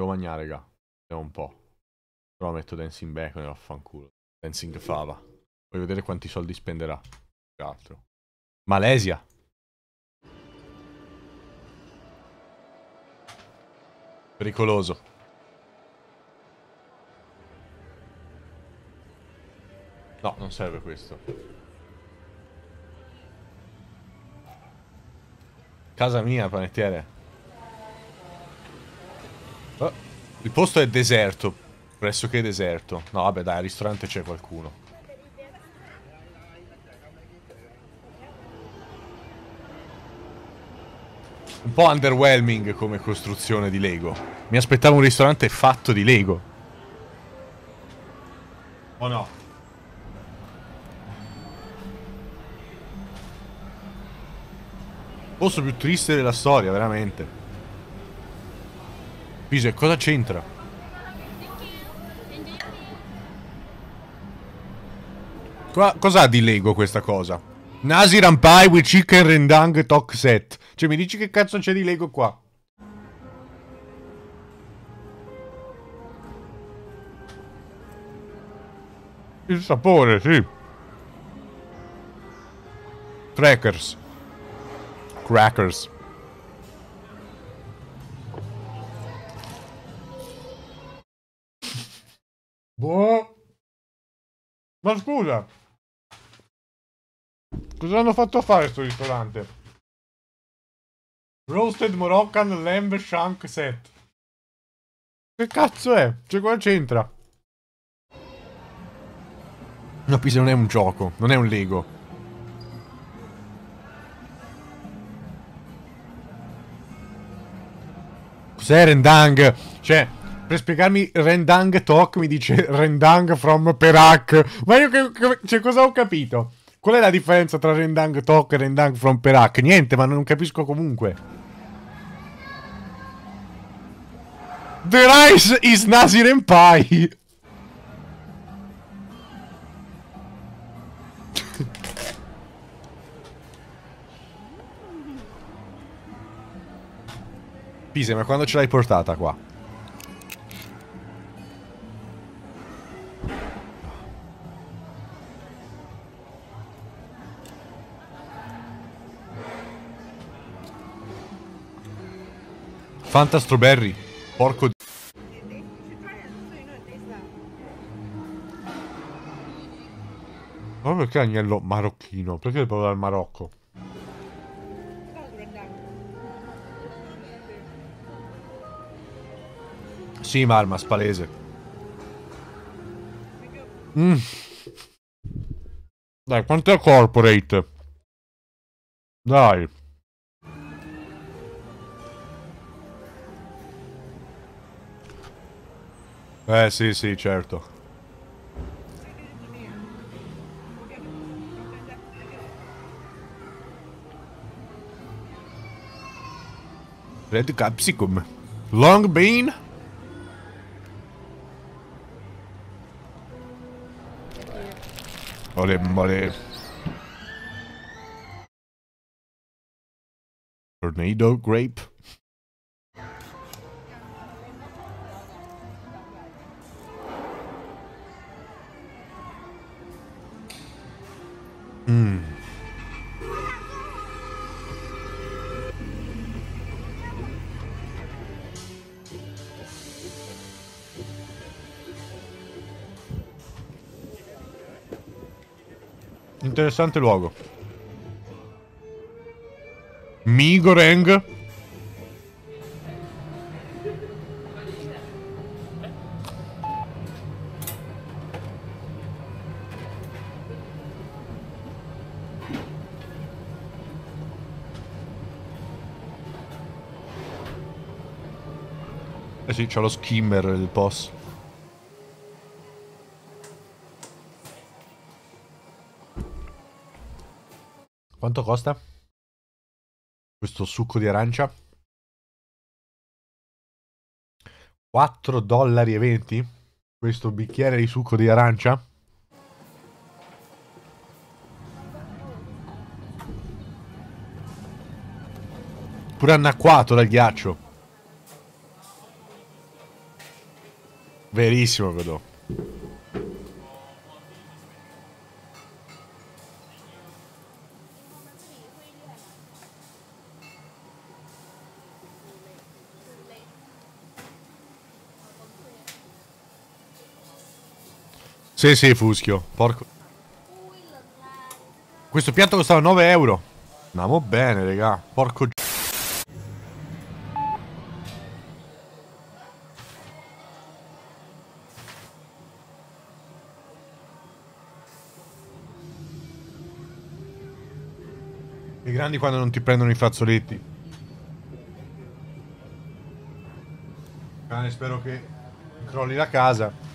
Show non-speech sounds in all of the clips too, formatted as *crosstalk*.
Devo mangiare, raga. Devo un po'. Però metto Dancing Bacon e vaffanculo. Dancing Fava. Voglio vedere quanti soldi spenderà. Che altro. Malesia. Pericoloso. No, non serve questo. Casa mia, panettiere. Oh, il posto è deserto. Pressoché deserto. No, vabbè, dai, al ristorante c'è qualcuno. Un po' underwhelming come costruzione di Lego. Mi aspettavo un ristorante fatto di Lego. O no? Posto più triste della storia, veramente. Pise, cosa c'entra? Qua, cos'ha di Lego questa cosa? Nasi Rampai with chicken rendang talk set. Cioè, mi dici che cazzo c'è di Lego qua? Il sapore, sì. Crackers. Crackers. Boh. Ma scusa. Cosa hanno fatto fare sto ristorante? Roasted Moroccan Lamb Shank Set. Che cazzo è? Cioè, cosa c'entra? No, Pisa non è un gioco, non è un Lego. Cos'è Rendang? Cioè, per spiegarmi Rendang Talk mi dice Rendang from Perak. Ma io che, che cioè, cosa ho capito? Qual è la differenza tra Rendang Talk e Rendang from Perak? Niente, ma non capisco comunque. The rice is Nasir Empai. *laughs* Pise, ma quando ce l'hai portata qua? Fanta Strawberry. Porco di... Ma perché agnello marocchino? Perché proprio dal Marocco? Sì, Marma, spalese. Mm. Dai, quanto è corporate? Dai. Eh, sì, sì, certo. Red capsicum. Long bean. Ole, mole. Tornado grape. Interessante luogo. Mi Goreng. Eh sì, c'ho lo skimmer del boss. Quanto costa? Questo succo di arancia? 4 dollari e 20? Questo bicchiere di succo di arancia? Pure annacquato dal ghiaccio. Verissimo, vedo. Sì, sì, fuschio. Porco. Questo piatto costava 9 euro. Andiamo bene, raga. Porco. I grandi quando non ti prendono i fazzoletti. Cane, spero che crolli la casa.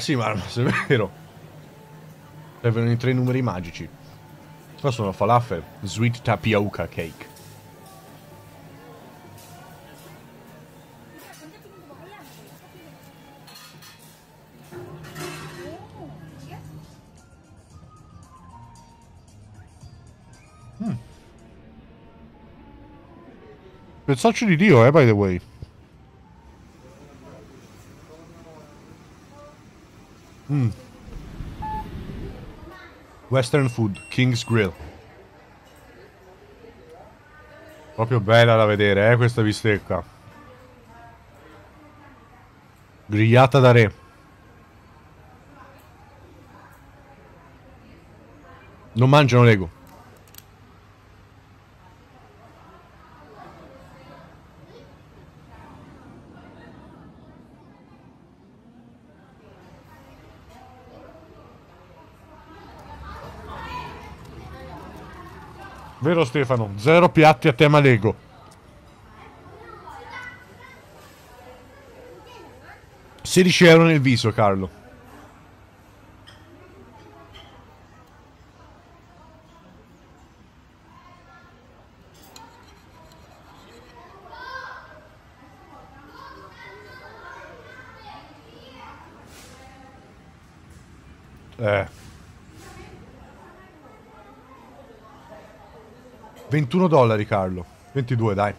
Eh sì, ma *laughs* se è vero. Servono i tre numeri magici. Qua sono falafel, sweet tapioca cake. Mm. Pezzaccio di Dio, eh, by the way. Mm. Western Food, King's Grill. Proprio bella da vedere, eh, questa bistecca. Grigliata da re. Non mangiano Lego. Vero Stefano? Zero piatti a tema Lego. Sedici euro nel viso, Carlo. Eh. 21 dollari, Carlo. 22, dai.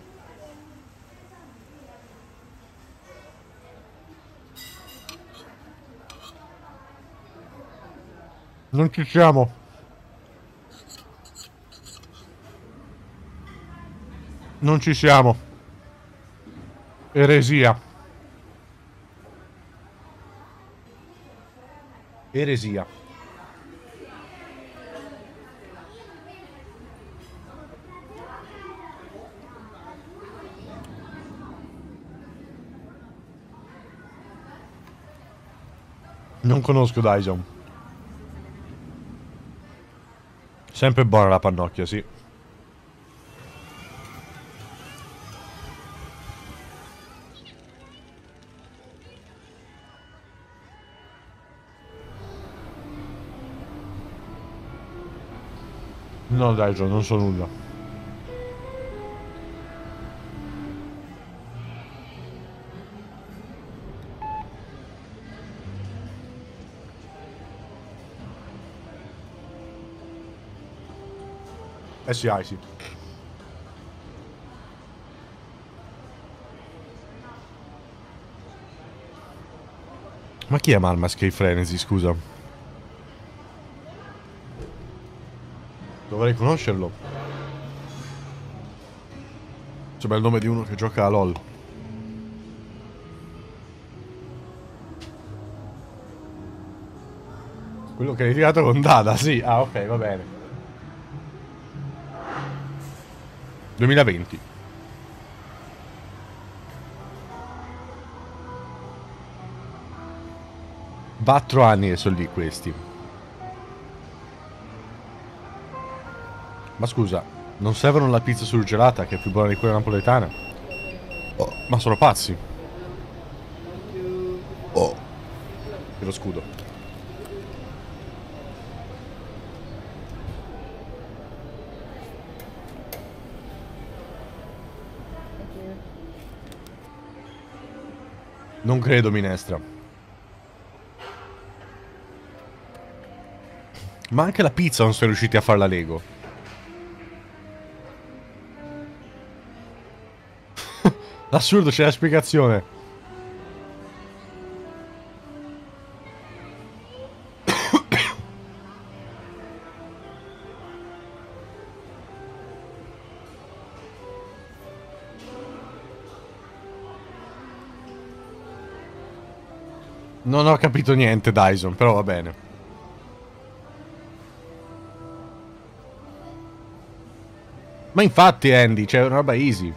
Non ci siamo. Non ci siamo. Eresia. Eresia. Non conosco Dyson. Sempre buona la pannocchia, sì. No, Dyson, non so nulla. SCI, sì. Ma chi è Malma Escape Frenzy, scusa? Dovrei conoscerlo. Sembra il nome di uno che gioca a LOL. Quello che hai tirato con Dada, sì. Ah, ok, va bene. 2020. Quattro anni che sono lì questi. Ma scusa, non servono la pizza surgelata che è più buona di quella napoletana? Oh, ma sono pazzi. Oh. E lo scudo. Non credo, minestra. Ma anche la pizza non sono riusciti a farla Lego. *laughs* Assurdo, c'è la spiegazione. Ho capito niente, Dyson, però va bene. Ma infatti, Andy, c'è una roba easy.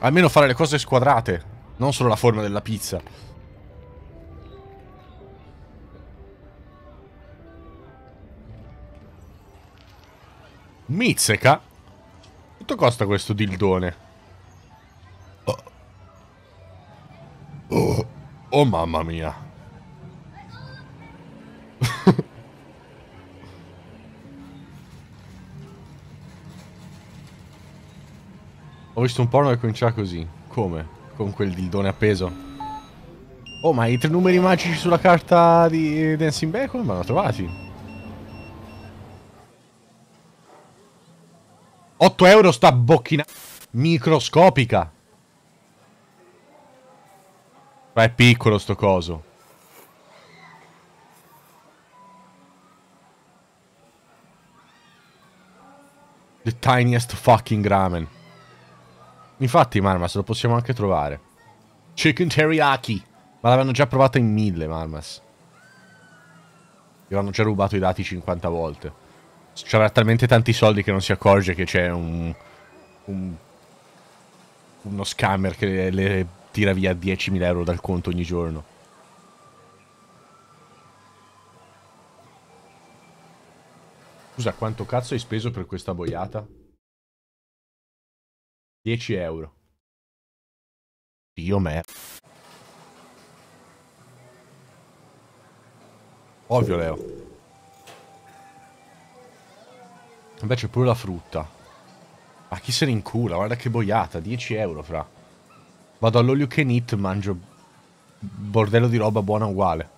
Almeno fare le cose squadrate, non solo la forma della pizza. Mizzeca? Quanto costa questo dildone? Oh, oh, oh mamma mia. Ho visto un porno che cominciava così. Come? Con quel dildone appeso. Oh, ma i tre numeri magici sulla carta di Dancing Back come mi hanno trovati? 8 euro sta bocchina microscopica. Ma è piccolo sto coso. The tiniest fucking ramen. Infatti, Marmas, lo possiamo anche trovare. Chicken teriyaki. Ma l'avevano già provata in mille, Marmas. Gli hanno già rubato i dati 50 volte. C'avrà talmente tanti soldi che non si accorge che c'è un, un... Uno scammer che le tira via 10.000 euro dal conto ogni giorno. Scusa, quanto cazzo hai speso per questa boiata? 10 euro. Dio me. Ovvio, Leo. Invece pure la frutta. Ma chi se ne incula? Guarda che boiata. 10 euro, fra. Vado all'olio che nit, mangio bordello di roba buona uguale.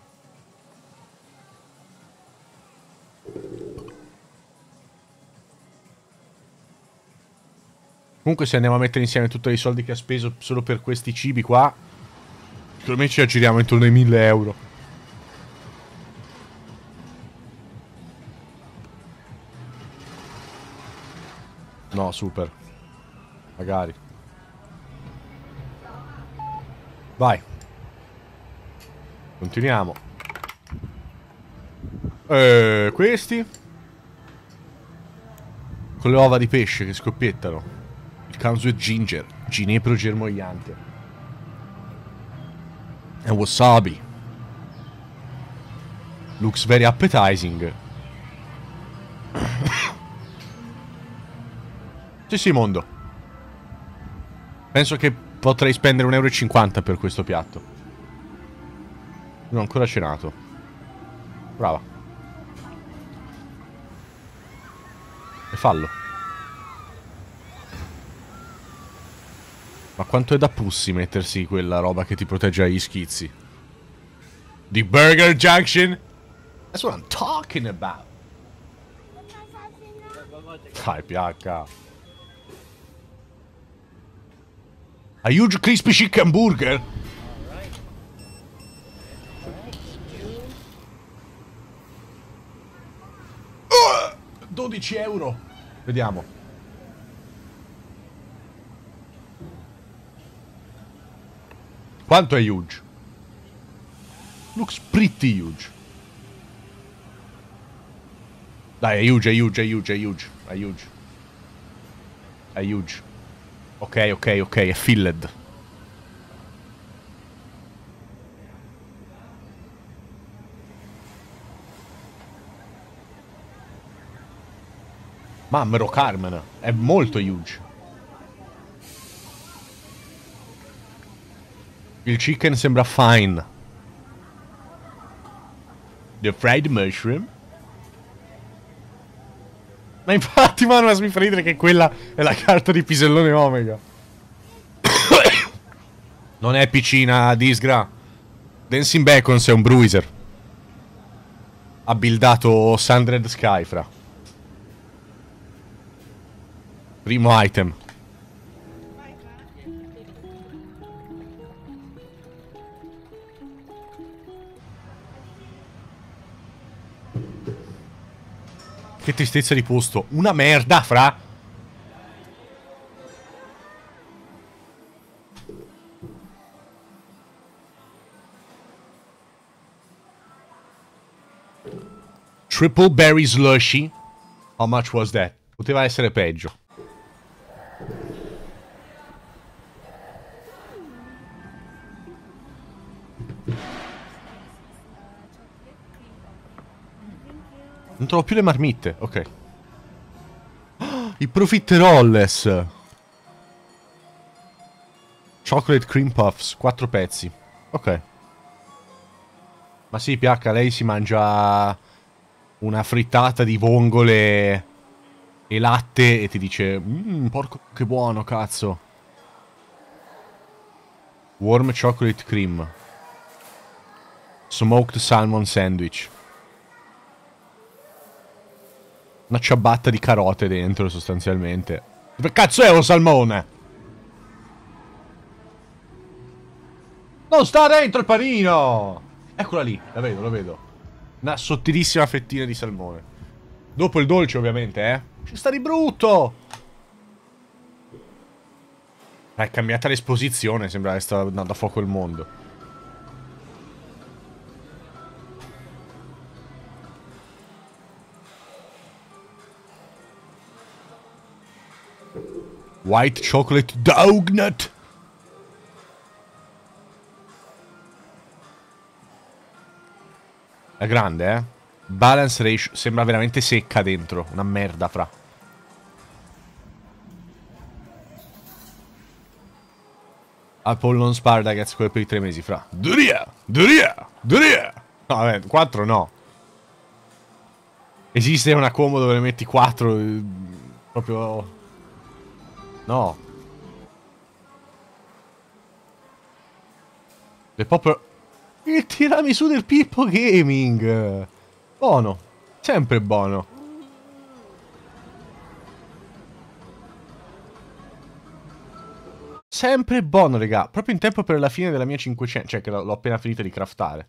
Comunque se andiamo a mettere insieme tutti i soldi che ha speso solo per questi cibi qua, secondo me ci aggiriamo intorno ai 1000 euro. No, super. Magari. Vai. Continuiamo. Eh, questi. Con le uova di pesce che scoppiettano comes with ginger, ginepro germogliante. And wasabi. Looks very appetizing. *coughs* sì, sì, mondo. Penso che potrei spendere 1,50 euro per questo piatto. Non ho ancora cenato. Brava. E fallo. Ma quanto è da pussi mettersi quella roba che ti protegge dagli schizzi? Di Burger Junction? That's what I'm talking about. Dai, PH. A huge crispy chicken burger? 12 euro. Vediamo. Quanto è huge? Looks pretty huge. Dai, è huge, è huge, è huge, è huge, è huge. È huge. Ok, ok, ok, è filled. Mammero Carmen, è molto huge. Il chicken sembra fine. The fried mushroom. Ma infatti, Manuas, mi fa ridere che quella è la carta di Pisellone Omega. *coughs* non è piccina, disgra. Dancing Bacons è un bruiser. ha buildato Sandred Sky, fra. Primo item. Che tristezza di posto. Una merda, fra. Triple berry slushy. How much was that? Poteva essere peggio. Non trovo più le marmitte, ok. *gasps* I profiterolles. Chocolate cream puffs, quattro pezzi. Ok. Ma sì, PH, lei si mangia una frittata di vongole e latte e ti dice Mmm, porco che buono, cazzo. Warm chocolate cream. Smoked salmon sandwich. Una ciabatta di carote dentro, sostanzialmente. Dove cazzo è un salmone? Non sta dentro il panino! Eccola lì, la vedo, la vedo. Una sottilissima fettina di salmone. Dopo il dolce, ovviamente, eh. Ci sta di brutto! È cambiata l'esposizione, sembra che sta andando a fuoco il mondo. White chocolate doughnut. È grande, eh? Balance ratio. Sembra veramente secca dentro. Una merda, fra. Apple non spara, ragazzi, quello per i tre mesi, fra. Duria! Duria! Duria! No, vabbè, quattro no. Esiste una comodo dove metti quattro. Eh, proprio... No. È proprio... Il tiramisù del Pippo Gaming. Buono. Sempre buono. Sempre buono, raga. Proprio in tempo per la fine della mia 500. Cioè, che l'ho appena finita di craftare.